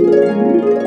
Música